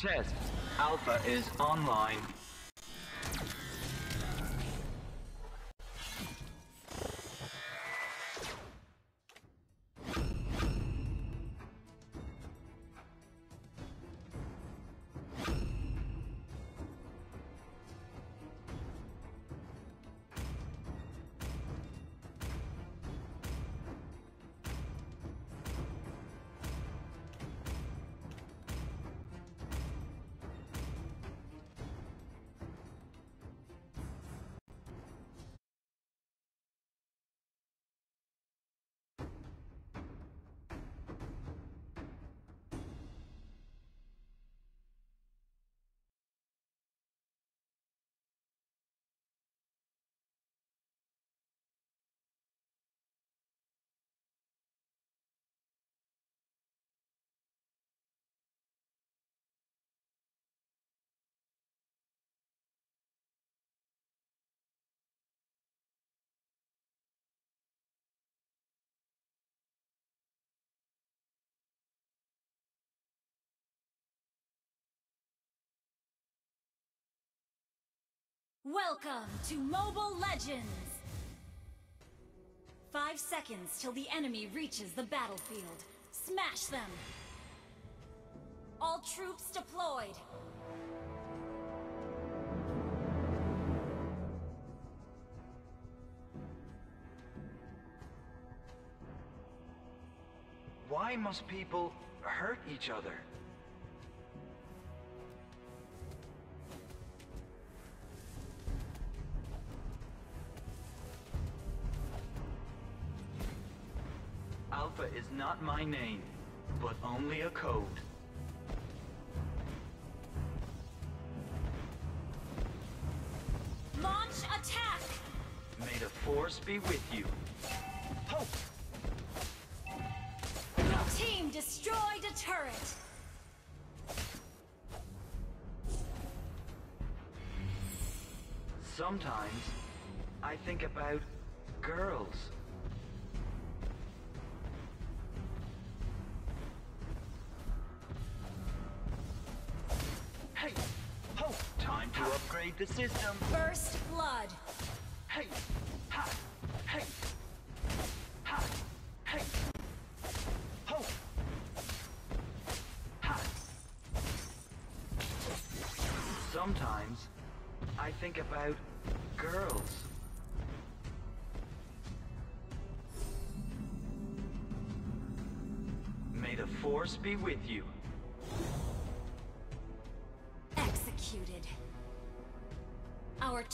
Test. Alpha is online. Welcome to Mobile Legends! Five seconds till the enemy reaches the battlefield. Smash them! All troops deployed! Why must people hurt each other? Alpha is not my name, but only a code. Launch attack! May the Force be with you. Ho! Your team destroyed a turret! Sometimes, I think about girls. The system. First blood! Hey! Ha! Hey! Ha! Hey! Ho! Ha! Sometimes I think about girls. May the force be with you.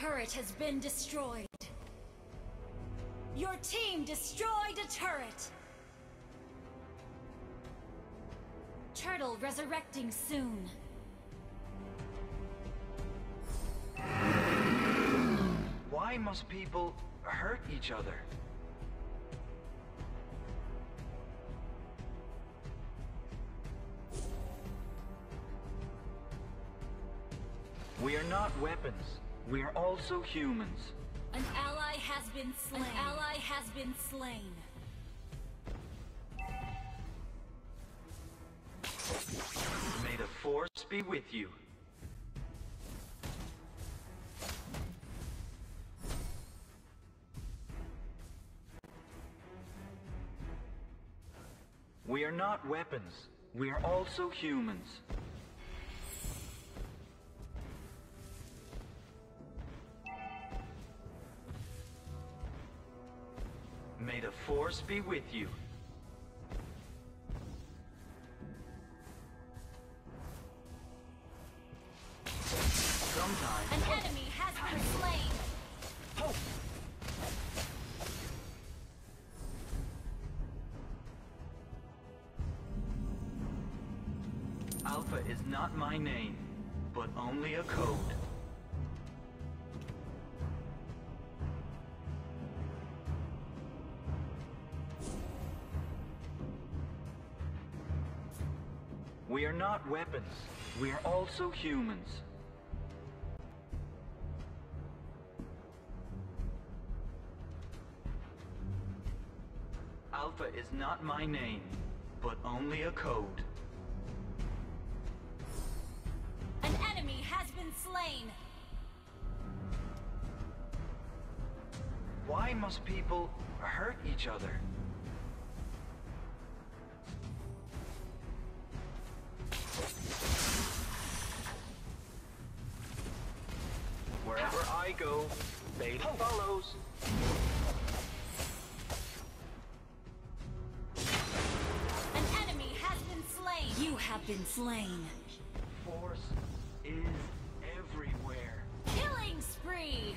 Turret has been destroyed. Your team destroyed a turret! Turtle resurrecting soon. Why must people hurt each other? We are not weapons. We are also humans. An ally has been slain. An ally has been slain. May the force be with you. We are not weapons. We are also humans. May the force be with you. Sometimes. An enemy has been slain. Alpha is not my name, but only a code. Weapons. We are also humans. Alpha is not my name, but only a code. An enemy has been slain. Why must people hurt each other? I go, Beta follows. An enemy has been slain. You have been slain. Force is everywhere. Killing spree.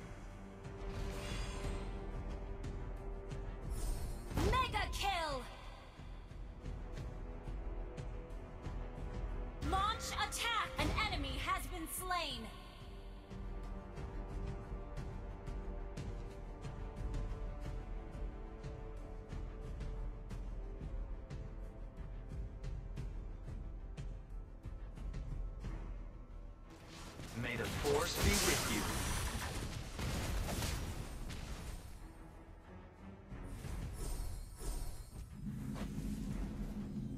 May the Force be with you.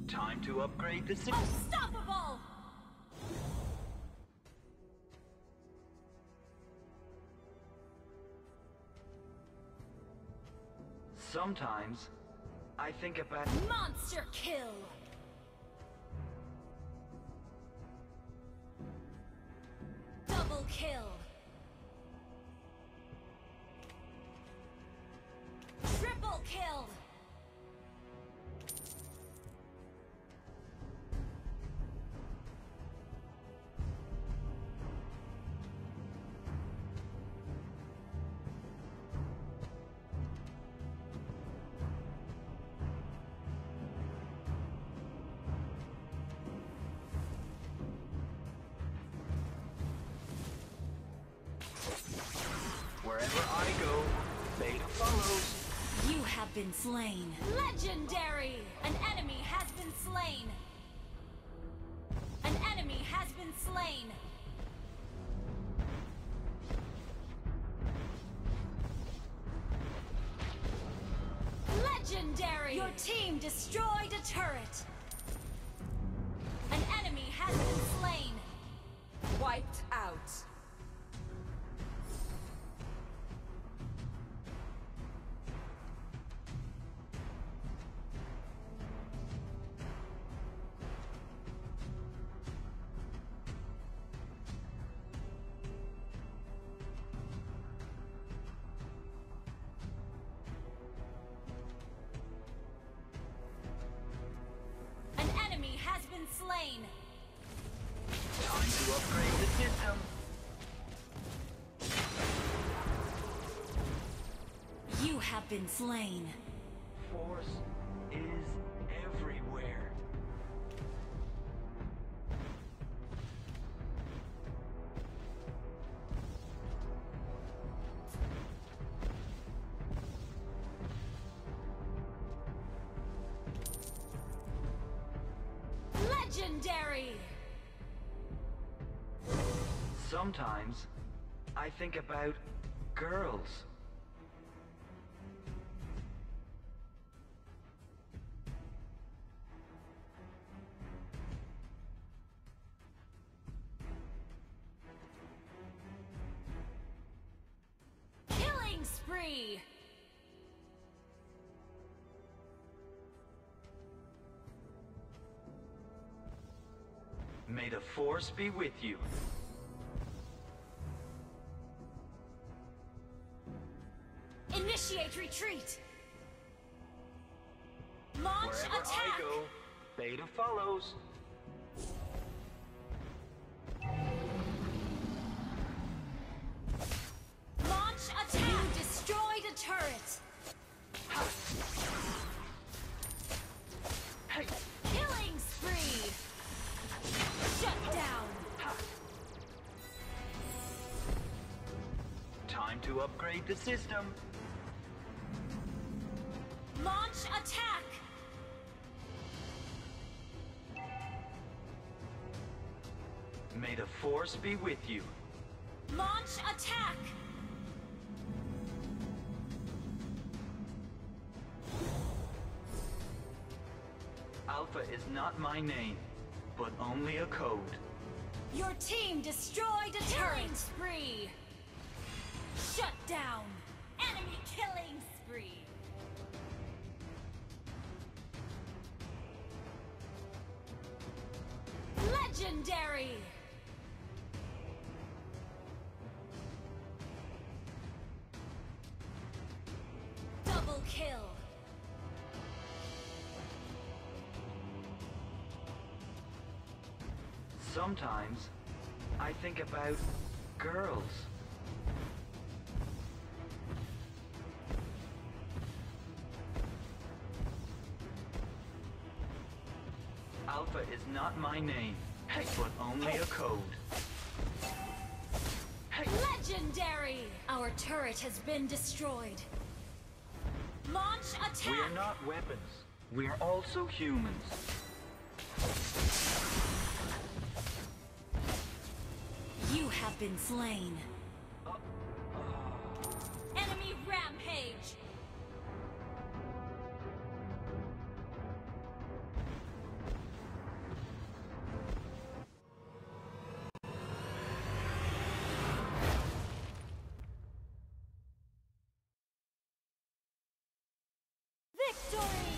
Time to upgrade the system. Unstoppable. Sometimes, I think about... Monster kill. Wherever I go, Beta follows. You have been slain. Legendary! An enemy has been slain. An enemy has been slain. Legendary! Your team destroyed a turret. Slain. Time to upgrade the system. You have been slain. Force is everywhere. I think about girls. Killing spree! May the Force be with you. Initiate retreat! Launch Wherever attack! I go, Beta follows. Launch attack! You destroyed a turret! Killing spree! Shut down! Time to upgrade the system. Launch attack! May the Force be with you. Launch attack! Alpha is not my name, but only a code. Your team destroyed a turret! spree! Shut down! Enemy killing spree! Legendary! Double kill! Sometimes, I think about girls. Alpha is not my name, but only a code. Legendary! Our turret has been destroyed. Launch attack! We are not weapons. We are also humans. You have been slain. glory.